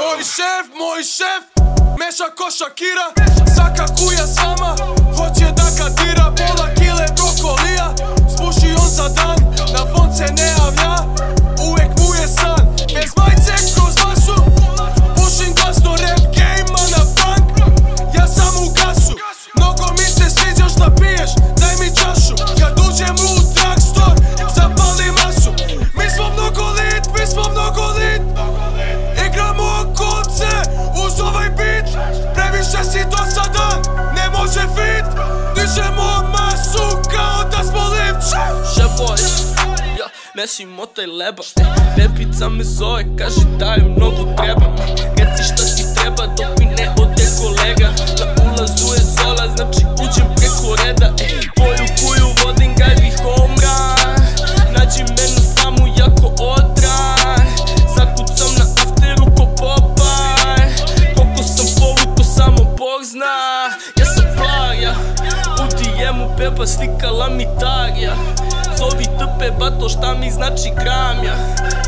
Мој шеф, мој шеф, меша ко Шакира, сака куја сама, Boys, ja, mešimo taj leba Repica me zove, kaže da je mnogo treba Reci šta ti treba dok mi ne ode kolega. Na ulazu je zola, znači uđem preko reda. E, Boju kuju vodim, gaj bih omran Nađi menu samu jako odran. Zakucam na afteru ko Popaj Koliko sam povuko samo Bog zna. Ja sam plaja U DM-u beba slikala mi tarja Zovi trpe bato šta mi znači kramja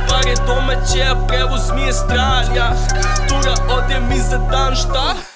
Pare domaće a prevoz mi je stranja Tura ode mi za dan šta?